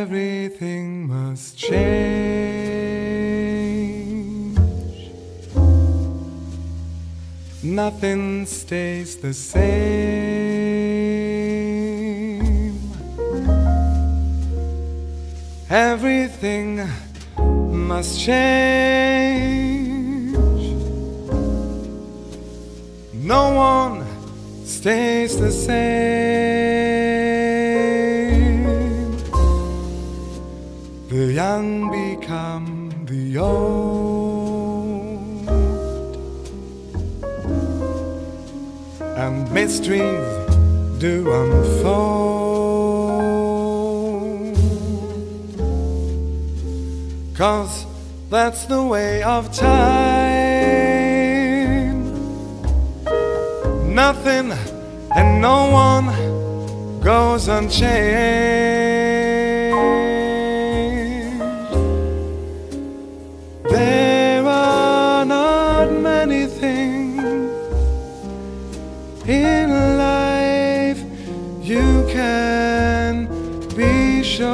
everything must change. Nothing stays the same. Everything must change. No one stays the same. Young become the old, and mysteries do unfold. Cause that's the way of time. Nothing and no one goes unchanged. Can be sure.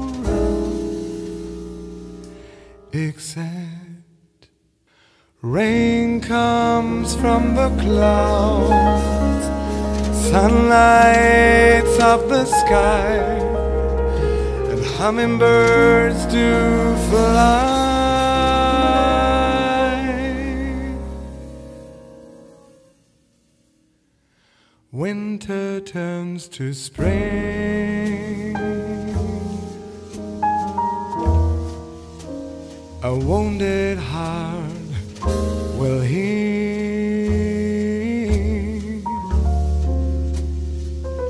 Of, except rain comes from the clouds, sun lights up the sky, and hummingbirds do Winter turns to spring. A wounded heart will heal,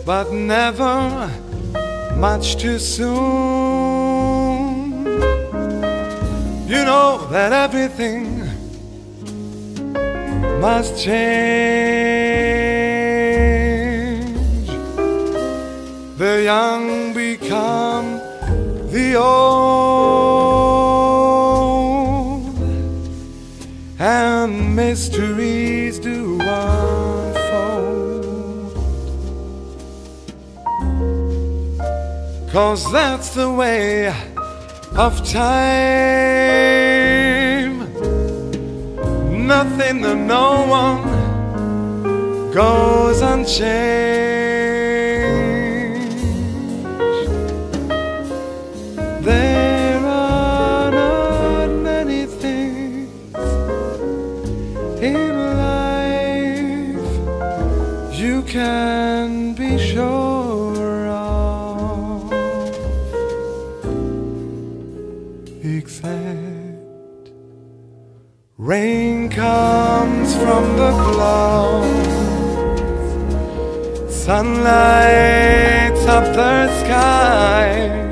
but never much too soon. You know that everything must change. Young become the old, and mysteries do unfold. Cause that's the way of time. Nothing and no one goes unchanged. There are not many things in life you can be sure of, except rain comes from the clouds, sun lights up the sky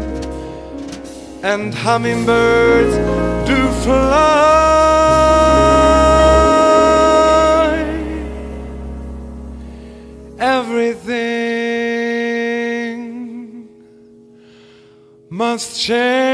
and hummingbirds do fly. Everything must change.